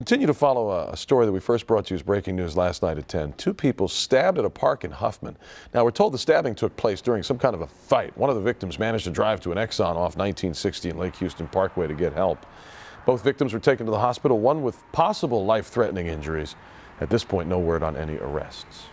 Continue to follow uh, a story that we first brought to you as breaking news last night at 10. Two people stabbed at a park in Huffman. Now, we're told the stabbing took place during some kind of a fight. One of the victims managed to drive to an Exxon off 1960 and Lake Houston Parkway to get help. Both victims were taken to the hospital, one with possible life-threatening injuries. At this point, no word on any arrests.